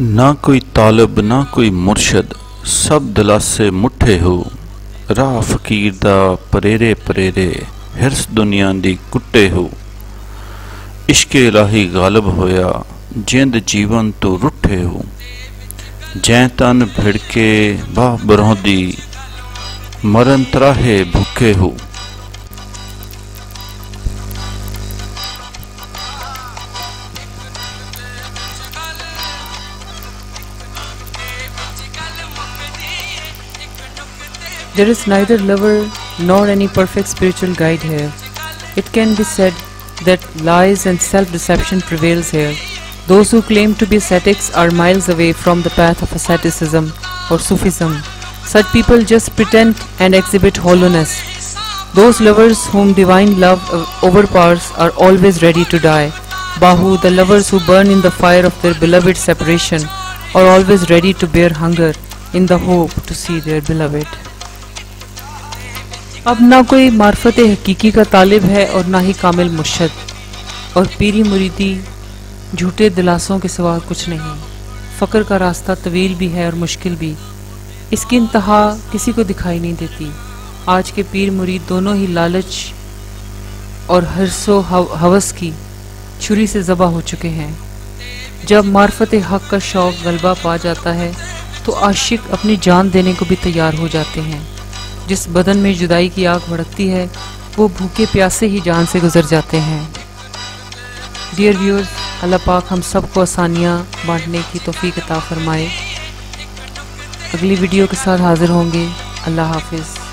ਨਾ ਕੋਈ ਤਾਲਬ, ਨਾ ਕੋਈ ਮੁਰਸ਼ਦ, ਸਭ ਦਲਾਸੇ ਮੁੱਠੇ ਹੋ। ਰਾਹ ਫਕੀਰ ਦਾ ਪਰੇਰੇ ਪਰੇਰੇ, ਹਿਰਸ ਦੁਨੀਆ ਦੀ ਕੁੱਟੇ ਹੋ। ਇਸ਼ਕੇ ਇਲਾਹੀ ਗਾਲਬ ਹੋਇਆ, ਜਿੰਦ ਜੀਵਨ ਤੋਂ ਰੁੱਠੇ ਹੋ। ਜੈ ਤਨ ਭਿੜਕੇ ਬਾਹ ਬਰੋਂਦੀ ਮਰਨ ਤਰਾਹੇ ਭੁੱਖੇ ਹੋ। There is neither lover nor any perfect spiritual guide here. It can be said that lies and self-deception prevails here. Those who claim to be ascetics are miles away from the path of asceticism or Sufism. Such people just pretend and exhibit hollowness. Those lovers whom divine love overpowers are always ready to die. Bahu, the lovers who burn in the fire of their beloved separation, are always ready to bear hunger in the hope to see their beloved. अब ना कोई मार्फत हकीकी का तालिब है और ना ही कामिल मुर्शद। और पीरी मुरीदी झूठे दिलासों के सिवा कुछ नहीं। फ़क्र का रास्ता तवील भी है और मुश्किल भी। इसकी इंतहा किसी को दिखाई नहीं देती। आज के पीर मुरीद दोनों ही लालच और हरसो हवस की छुरी से ज़बा हो चुके हैं। जब मार्फत हक का शौक़ गलबा पा जाता है तो आशिक अपनी जान देने को भी तैयार हो जाते हैं। जिस बदन में जुदाई की आग भड़कती है, वो भूखे प्यासे ही जान से गुजर जाते हैं। डियर व्यूअर्स अल्लाह पाक हम सबको आसानियाँ बांटने की तोफ़ी अता फरमाए। अगली वीडियो के साथ हाज़िर होंगे। अल्लाह हाफिज़।